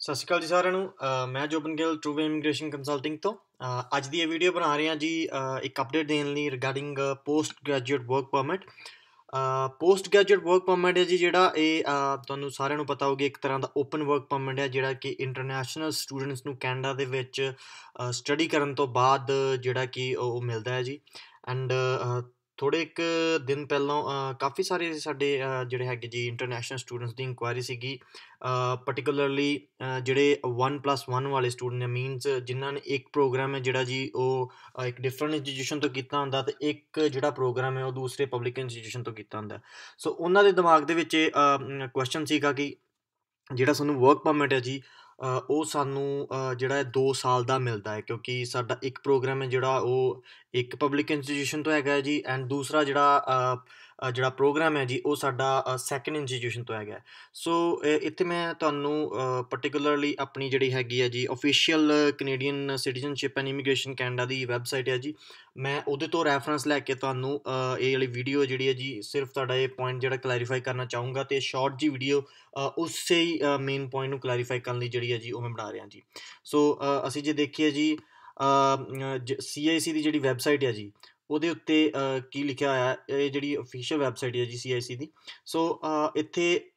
ਸਤਿ ਸ਼੍ਰੀ ਅਕਾਲ ਜੀ ਸਾਰਿਆਂ ਨੂੰ। ਮੈਂ Joban Gill True Immigration Consulting ਤੋਂ। ਅੱਜ ਦੀ ਇਹ ਵੀਡੀਓ ਬਣਾ ਰਹੇ ਹਾਂ ਜੀ ਇੱਕ ਅਪਡੇਟ ਦੇਣ ਲਈ regarding post graduate work permit post graduate work permit ਹੈ ਜੀ ਜਿਹੜਾ ਇਹ ਤੁਹਾਨੂੰ ਸਾਰਿਆਂ ਨੂੰ ਪਤਾ ਹੋਊਗਾ, ਇੱਕ ਤਰ੍ਹਾਂ ਦਾ ਓਪਨ ਵਰਕ ਪਰਮਿਟ ਹੈ ਜਿਹੜਾ ਕਿ ਇੰਟਰਨੈਸ਼ਨਲ ਸਟੂਡੈਂਟਸ ਨੂੰ ਕੈਨੇਡਾ ਦੇ ਵਿੱਚ ਸਟੱਡੀ ਕਰਨ ਤੋਂ ਬਾਅਦ ਜਿਹੜਾ ਕਿ ਉਹ ਮਿਲਦਾ ਹੈ ਜੀ। ਐਂਡ ਥੋੜੇ ਇੱਕ ਦਿਨ ਪਹਿਲਾਂ ਕਾਫੀ ਸਾਰੇ ਸਾਡੇ ਜਿਹੜੇ ਹੈਗੇ ਜੀ ਇੰਟਰਨੈਸ਼ਨਲ ਸਟੂਡੈਂਟਸ ਦੀ ਇਨਕੁਆਇਰੀ ਸੀਗੀ ਪਾਰਟਿਕੂਲਰਲੀ ਜਿਹੜੇ 1+1 ਵਾਲੇ ਸਟੂਡੈਂਟ ਨੇ ਮੀਨਸ ਜਿਨ੍ਹਾਂ ਨੇ ਇੱਕ ਪ੍ਰੋਗਰਾਮ ਹੈ ਜਿਹੜਾ ਜੀ ਉਹ ਇੱਕ ਡਿਫਰੈਂਟ ਇੰਸਟੀਟਿਊਸ਼ਨ ਤੋਂ ਕੀਤਾ ਹੁੰਦਾ ਤੇ ਇੱਕ ਜਿਹੜਾ ਪ੍ਰੋਗਰਾਮ ਹੈ ਉਹ ਦੂਸਰੇ ਪਬਲਿਕ ਇੰਸਟੀਟਿਊਸ਼ਨ ਤੋਂ ਕੀਤਾ ਹੁੰਦਾ। ਸੋ ਉਹਨਾਂ ਦੇ ਦਿਮਾਗ ਦੇ ਵਿੱਚ ਕੁਐਸਚਨ ਸੀਗਾ ਕਿ ਜਿਹੜਾ ਸਾਨੂੰ ਵਰਕ ਪਰਮਿਟ ਹੈ ਜੀ ਉਹ ਸਾਨੂੰ ਜਿਹੜਾ ਹੈ 2 ਸਾਲ ਦਾ ਮਿਲਦਾ ਹੈ, ਕਿਉਂਕਿ ਸਾਡਾ ਇੱਕ ਪ੍ਰੋਗਰਾਮ ਹੈ ਜਿਹੜਾ ਉਹ ਇੱਕ ਪਬਲਿਕ ਇੰਸਟੀਟਿਊਸ਼ਨ ਤੋਂ ਹੈਗਾ ਜੀ ਐਂਡ ਦੂਸਰਾ ਜਿਹੜਾ ਜਿਹੜਾ ਪ੍ਰੋਗਰਾਮ ਹੈ ਜੀ, ਉਹ ਸਾਡਾ ਸੈਕੰਡ ਇੰਸਟੀਟਿਊਸ਼ਨ ਤੋਂ ਹੈਗਾ। ਸੋ ਇੱਥੇ ਮੈਂ ਤੁਹਾਨੂੰ ਪਾਰਟਿਕੂਲਰਲੀ ਆਪਣੀ ਜਿਹੜੀ ਹੈਗੀ ਹੈ ਜੀ official Canadian citizenship and immigration Canada the website ਹੈ ਜੀ। ਮੈਂ ਉਹਦੇ ਤੋਂ ਰੈਫਰੈਂਸ ਲੈ ਕੇ ਤੁਹਾਨੂੰ ਇਹ ਵਾਲੀ ਵੀਡੀਓ ਜਿਹੜੀ ਹੈ ਜੀ, ਸਿਰਫ ਤੁਹਾਡਾ ਇਹ ਪੁਆਇੰਟ ਜਿਹੜਾ ਕਲੈਰੀਫਾਈ ਕਰਨਾ ਚਾਹੂੰਗਾ ਤੇ ਸ਼ਾਰਟ ਜੀ ਵੀਡੀਓ ਉਸੇ ਹੀ ਮੇਨ ਪੁਆਇੰਟ ਨੂੰ ਕਲੈਰੀਫਾਈ ਕਰਨ ਲਈ ਜਿਹੜੀ ਹੈ ਜੀ, ਉਹ ਮੈਂ ਬਣਾ ਰਿਹਾ ਜੀ। ਸੋ ਅਸੀਂ ਜੇ ਦੇਖੀਏ ਜੀ ਸੀਆਈਸੀ ਦੀ ਜਿਹੜੀ ਵੈਬਸਾਈਟ ਹੈ ਜੀ ਉਹਦੇ ਉੱਤੇ ਕੀ ਲਿਖਿਆ ਹੋਇਆ ਹੈ, ਇਹ ਜਿਹੜੀ ਅਫੀਸ਼ੀਅਲ ਵੈਬਸਾਈਟ ਹੈ ਜੀ ਸੀਆਈਸੀ ਦੀ। ਸੋ ਇੱਥੇ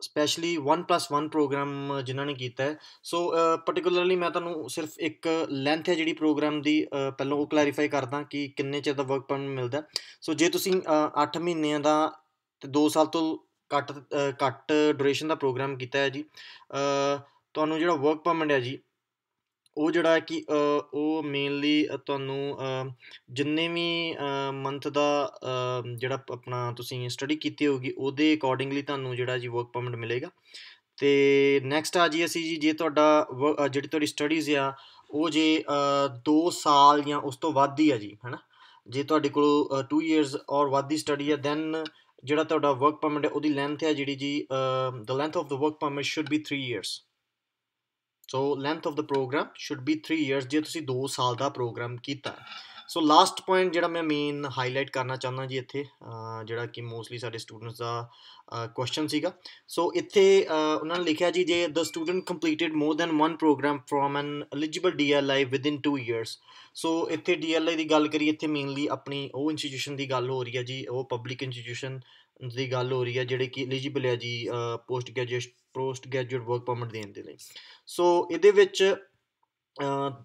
ਸਪੈਸ਼ਲੀ 1+1 ਪ੍ਰੋਗਰਾਮ ਜਿਨ੍ਹਾਂ ਨੇ ਕੀਤਾ ਹੈ। ਸੋ ਪਾਰਟਿਕੂਲਰਲੀ ਮੈਂ ਤੁਹਾਨੂੰ ਸਿਰਫ ਇੱਕ ਲੈਂਥ ਹੈ ਜਿਹੜੀ ਪ੍ਰੋਗਰਾਮ ਦੀ ਪਹਿਲਾਂ ਉਹ ਕਲੈਰੀਫਾਈ ਕਰਦਾ ਕਿ ਕਿੰਨੇ ਚਿਰ ਦਾ ਵਰਕ ਪਰਮਿਟ ਮਿਲਦਾ ਸੋ ਜੇ ਤੁਸੀਂ 8 ਮਹੀਨਿਆਂ ਦਾ ਤੇ 2 ਸਾਲ ਤੋਂ ਘੱਟ ਅ, ਘੱਟ ਡਿਊਰੇਸ਼ਨ ਦਾ ਪ੍ਰੋਗਰਾਮ ਕੀਤਾ ਹੈ ਜੀ ਤੁਹਾਨੂੰ ਜਿਹੜਾ ਵਰਕ ਪਰਮਿਟ ਹੈ ਜੀ ਉਹ ਜਿਹੜਾ ਹੈ ਕਿ ਉਹ ਮੇਨਲੀ ਤੁਹਾਨੂੰ ਜਿੰਨੇ ਵੀ ਮੰਥ ਦਾ ਜਿਹੜਾ ਆਪਣਾ ਤੁਸੀਂ ਸਟੱਡੀ ਕੀਤੀ ਹੋਊਗੀ, ਉਹਦੇ ਅਕੋਰਡਿੰਗਲੀ ਤੁਹਾਨੂੰ ਜਿਹੜਾ ਜੀ ਵਰਕ ਪਰਮਿਟ ਮਿਲੇਗਾ। ਤੇ ਨੈਕਸਟ ਆ ਜੀ ਅਸੀਂ ਜੀ, ਜੇ ਤੁਹਾਡਾ ਵ- ਜਿਹੜੀ ਤੁਹਾਡੀ ਸਟੱਡੀਜ਼ ਆ, ਉਹ ਜੇ 2 ਸਾਲ ਜਾਂ ਉਸ ਤੋਂ ਵੱਧ ਹੀ ਆ ਜੀ, ਹੈਨਾ? ਜੇ ਤੁਹਾਡੇ ਕੋਲ 2 ਇਅਰਸ ਔਰ ਵੱਧ ਦੀ ਸਟੱਡੀ ਹੈ ਦੈਨ ਜਿਹੜਾ ਤੁਹਾਡਾ ਵਰਕ ਪਰਮਿਟ ਹੈ ਉਹਦੀ ਲੈਂਥ ਹੈ ਜਿਹੜੀ ਜੀ the length of the work permit should be 3 years so length of the programme should be 3 years ਜੇ ਤੁਸੀਂ 2 ਸਾਲ ਦਾ ਪ੍ਰੋਗਰਾਮ ਕੀਤਾ ਸੋ ਲਾਸਟ ਪੁਆਇੰਟ ਜਿਹੜਾ ਮੈਂ ਮੇਨ ਹਾਈਲਾਈਟ ਕਰਨਾ ਚਾਹੁੰਦਾ ਜੀ ਇੱਥੇ ਜਿਹੜਾ ਕਿ ਮੋਸਟਲੀ ਸਾਡੇ ਸਟੂਡੈਂਟਸ ਦਾ ਕੁਐਸਚਨ ਸੀਗਾ। ਸੋ ਇੱਥੇ ਉਹਨਾਂ ਨੇ ਲਿਖਿਆ ਜੀ, ਜੇ the student completed more than one program from an eligible DLI within 2 years so ਇੱਥੇ ਡੀਐਲਆਈ ਦੀ ਗੱਲ ਕਰੀਏ, ਇੱਥੇ ਮੇਨਲੀ ਆਪਣੀ ਉਹ ਇੰਸਟੀਟਿਊਸ਼ਨ ਦੀ ਗੱਲ ਹੋ ਰਹੀ ਹੈ ਜੀ, ਉਹ ਪਬਲਿਕ ਇੰਸਟੀਟਿਊਸ਼ਨ ਦੀ ਗੱਲ ਹੋ ਰਹੀ ਹੈ, ਜਿਹੜੇ ਕਿ ਐਲੀਜੀਬਲ ਹੈ ਜੀ post graduate post graduate work permit ਦੇਣ ਦੇ ਲਈ ਸੋ ਇਹਦੇ ਵਿੱਚ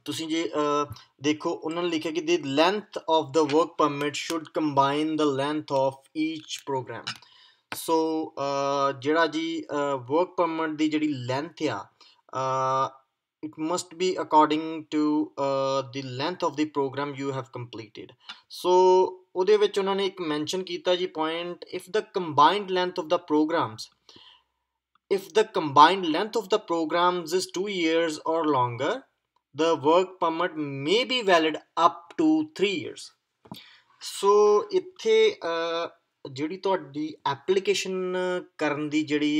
ਤੁਸੀਂ ਜੇ ਦੇਖੋ ਉਹਨਾਂ ਨੇ ਲਿਖਿਆ ਕਿ the length of the work permit should combine the length of each program ਸੋ ਜਿਹੜਾ ਜੀ ਵਰਕ ਪਰਮਿਟ ਦੀ ਜਿਹੜੀ ਲੈਂਥ ਆ it must be according to the length of the program you have completed so ਉਹਦੇ ਵਿੱਚ ਉਹਨਾਂ ਨੇ ਇੱਕ ਮੈਂਸ਼ਨ ਕੀਤਾ ਜੀ point if the combined length of the programs if the combined length of the programs is 2 years or longer, the work permit may be valid up to 3 years. So ਇੱਥੇ ਜਿਹੜੀ ਤੁਹਾਡੀ ਐਪਲੀਕੇਸ਼ਨ ਕਰਨ ਦੀ ਜਿਹੜੀ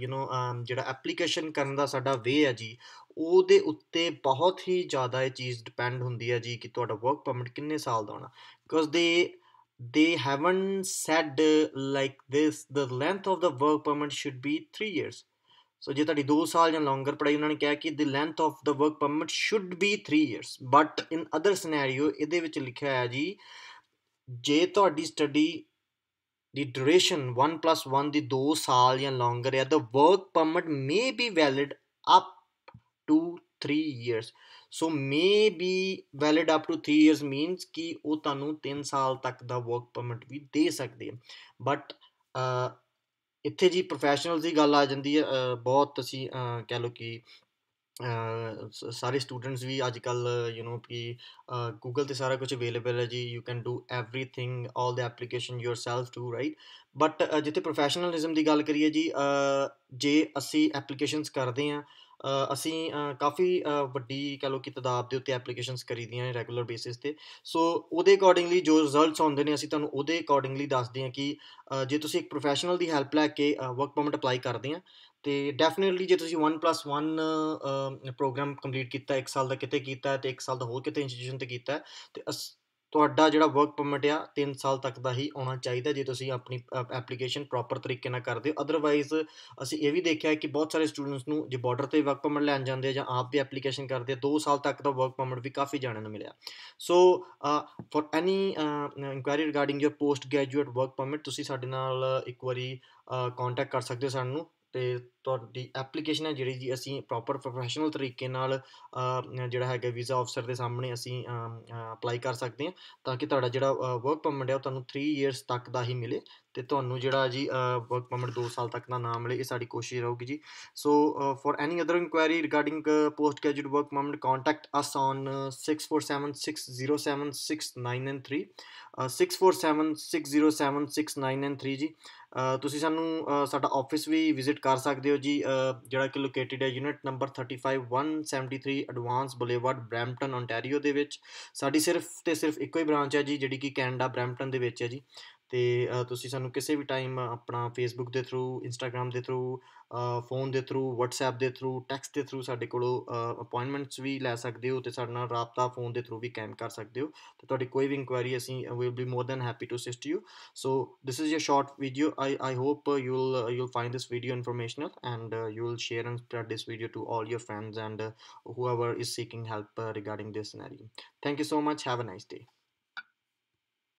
you know ਜਿਹੜਾ application ਕਰਨ ਦਾ ਸਾਡਾ ਵੇ ਹੈ ਜੀ, ਉਹਦੇ ਉੱਤੇ ਬਹੁਤ ਹੀ ਜ਼ਿਆਦਾ ਇਹ ਚੀਜ਼ ਡਿਪੈਂਡ ਹੁੰਦੀ ਹੈ ਜੀ ਕਿ ਤੁਹਾਡਾ ਵਰਕ ਪਰਮਿਟ ਕਿੰਨੇ ਸਾਲ ਦਾ ਹੋਣਾ। ਬਿਕੋਜ਼ ਦੇ they haven't said like this the length of the work permit should be 3 years ਸੋ ਜੇ ਤੁਹਾਡੀ 2 ਸਾਲ ਜਾਂ ਲੌਂਗਰ ਪੜਾਈ ਉਹਨਾਂ ਨੇ ਕਿਹਾ ਕਿ the length of the work permit should be 3 years but in other scenario ਇਹਦੇ ਵਿੱਚ ਲਿਖਿਆ ਹੋਇਆ ਜੀ ਜੇ ਤੁਹਾਡੀ ਸਟੱਡੀ ਦੀ ਡਿਊਰੇਸ਼ਨ 1+1 ਦੀ 2 ਸਾਲ ਜਾਂ ਲੌਂਗਰ ਹੈ the work permit may be valid up to 3 years so may be valid up to 3 years means ਕਿ ਉਹ ਤੁਹਾਨੂੰ 3 ਸਾਲ ਤੱਕ ਦਾ ਵਰਕ ਪਰਮਿਟ ਵੀ ਦੇ ਸਕਦੇ ਆ ਬਟ ਇੱਥੇ ਜੀ ਪ੍ਰੋਫੈਸ਼ਨਲਸ ਦੀ ਗੱਲ ਆ ਜਾਂਦੀ ਹੈ ਅਹ, ਬਹੁਤ ਅਸੀਂ ਅਹ, ਕਹਿ ਲਓ ਕਿ ਅਹ, ਸ- ਸਾਰੇ ਸਟੂਡੈਂਟਸ ਵੀ ਅੱਜ ਕੱਲ ਯੂ نو ਕਿ ਗੂਗਲ ਤੇ ਸਾਰਾ ਕੁਝ ਅਵੇਲੇਬਲ ਹੈ ਜੀ you can do everything 올 the application yourself too right but ਜਿੱਥੇ ਪ੍ਰੋਫੈਸ਼ਨਲਿਜ਼ਮ ਦੀ ਗੱਲ ਕਰੀਏ ਜੀ ਅਹ, ਜੇ ਅਸੀਂ ਐਪਲੀਕੇਸ਼ਨਸ ਕਰਦੇ ਆ ਅਸੀਂ ਕਾਫੀ ਵੱਡੀ ਕਹ ਲਓ ਕਿ ਤਦਾਦ ਦੇ ਉੱਤੇ ਐਪਲੀਕੇਸ਼ਨਸ ਕਰੀਦੀਆਂ ਰੈਗੂਲਰ ਬੇਸਿਸ ਤੇ। ਸੋ ਉਹਦੇ ਅਕੋਰਡਿੰਗਲੀ ਜੋ ਰਿਜ਼ਲਟਸ ਆਉਂਦੇ ਨੇ, ਅਸੀਂ ਤੁਹਾਨੂੰ ਉਹਦੇ ਅਕੋਰਡਿੰਗਲੀ ਦੱਸਦੇ ਹਾਂ ਕਿ ਜੇ ਤੁਸੀਂ ਇੱਕ ਪ੍ਰੋਫੈਸ਼ਨਲ ਦੀ ਹੈਲਪ ਲੈ ਕੇ ਵਰਕ ਪਰਮਿਟ ਅਪਲਾਈ ਕਰਦੇ ਆ ਤੇ ਡੈਫੀਨਿਟਲੀ ਜੇ ਤੁਸੀਂ 1+1 ਪ੍ਰੋਗਰਾਮ ਕੰਪਲੀਟ ਕੀਤਾ 1 ਸਾਲ ਦਾ ਕਿਤੇ ਕੀਤਾ ਹੈ ਤੇ 1 ਸਾਲ ਦਾ ਹੋਰ ਕਿਤੇ ਇੰਸਟੀਟਿਊਸ਼ਨ ਤੇ ਕੀਤਾ ਹੈ ਤੇ ਅਸ- ਤੁਹਾਡਾ ਜਿਹੜਾ ਵਰਕ ਪਰਮਿਟ ਆ 3 ਸਾਲ ਤੱਕ ਦਾ ਹੀ ਆਉਣਾ ਚਾਹੀਦਾ ਜੇ ਤੁਸੀਂ ਆਪਣੀ ਐਪਲੀਕੇਸ਼ਨ ਪ੍ਰੋਪਰ ਤਰੀਕੇ ਨਾਲ ਕਰਦੇ ਹੋ। ਅਦਰਵਾਈਜ਼ ਅਸੀਂ ਇਹ ਵੀ ਦੇਖਿਆ ਕਿ ਬਹੁਤ ਸਾਰੇ ਸਟੂਡੈਂਟਸ ਨੂੰ ਜੇ ਬਾਰਡਰ ਤੇ ਵਰਕ ਪਰਮਿਟ ਲੈਣ ਜਾਂਦੇ ਆ ਜਾਂ ਆਪ ਵੀ ਐਪਲੀਕੇਸ਼ਨ ਕਰਦੇ ਆ 2 ਸਾਲ ਤੱਕ ਦਾ ਵਰਕ ਪਰਮਿਟ ਵੀ ਕਾਫੀ ਜਾਣਨ ਨੂੰ ਮਿਲਿਆ। So for any inquiry regarding your post graduate work permit ਤੁਸੀਂ ਸਾਡੇ ਨਾਲ ਇੱਕ ਵਾਰੀ ਕੰਟੈਕਟ ਕਰ ਸਕਦੇ ਹੋ ਸਾਨੂੰ। ਅਤੇ ਤੁਹਾਡੀ ਐਪਲੀਕੇਸ਼ਨ ਹੈ ਜਿਹੜੀ ਜੀ ਅਸੀਂ ਪ੍ਰੋਪਰ ਪ੍ਰੋਫੈਸ਼ਨਲ ਤਰੀਕੇ ਨਾਲ ਜਿਹੜਾ ਹੈਗਾ ਵੀਜ਼ਾ ਅਫਸਰ ਦੇ ਸਾਹਮਣੇ ਅਸੀਂ ਅਪਲਾਈ ਕਰ ਸਕਦੇ ਹਾਂ ਤਾਂ ਕਿ ਤੁਹਾਡਾ ਜਿਹੜਾ ਵਰਕ ਪਰਮਿਟ ਹੈ ਉਹ ਤੁਹਾਨੂੰ 3 ਇਅਰਸ ਤੱਕ ਦਾ ਹੀ ਮਿਲੇ ਤੇ ਤੁਹਾਨੂੰ ਜਿਹੜਾ ਜੀ ਵਰਕ ਪਰਮਿਟ 2 ਸਾਲ ਤੱਕ ਦਾ ਨਾ ਮਿਲੇ, ਇਹ ਸਾਡੀ ਕੋਸ਼ਿਸ਼ ਰਹੂਗੀ ਜੀ। So for any other inquiry regarding post graduate work permit contact us on 6476076993 6476076993 ਜੀ। ਤੁਸੀਂ ਸਾਨੂੰ ਸਾਡਾ ਆਫਿਸ ਵੀ ਵਿਜ਼ਿਟ ਕਰ ਸਕਦੇ ਹੋ ਜੀ ਜਿਹੜਾ ਕਿ ਲੋਕੇਟਿਡ ਹੈ unit number 35173 Advance Boulevard Brampton Ontario ਦੇ ਵਿੱਚ। ਸਾਡੀ ਸਿਰਫ ਤੇ ਸਿਰਫ ਇੱਕੋ ਹੀ ਬ੍ਰਾਂਚ ਹੈ ਜੀ, ਜਿਹੜੀ ਕਿ ਕੈਨੇਡਾ ਬ੍ਰੈਂਪਟਨ ਦੇ ਵਿੱਚ ਹੈ ਜੀ। ਅਤੇ ਤੁਸੀਂ ਸਾਨੂੰ ਕਿਸੇ ਵੀ ਟਾਈਮ ਆਪਣਾ ਫੇਸਬੁੱਕ ਦੇ ਥਰੂ ਇੰਸਟਾਗ੍ਰਾਮ ਦੇ ਥਰੂ ਫੋਨ ਦੇ ਥਰੂ ਵਟਸਐਪ ਦੇ ਥਰੂ ਟੈਕਸਟ ਦੇ ਥਰੂ ਸਾਡੇ ਕੋਲੋਂ ਅਪਾਇੰਟਮੈਂਟਸ ਵੀ ਲੈ ਸਕਦੇ ਹੋ ਅਤੇ ਸਾਡੇ ਨਾਲ ਰਾਬਤਾ ਫੋਨ ਦੇ ਥਰੂ ਵੀ ਕਾਇਮ ਕਰ ਸਕਦੇ ਹੋ ਤੇ ਤੁਹਾਡੀ ਕੋਈ ਵੀ ਇਨਕੁਆਇਰੀ ਅਸੀਂ will be more than happy to assist you so this is a short video I I hope you will you will find this video informational and you will share and spread this video to all your friends and whoever is seeking help regarding this scenario thank you so much have a nice day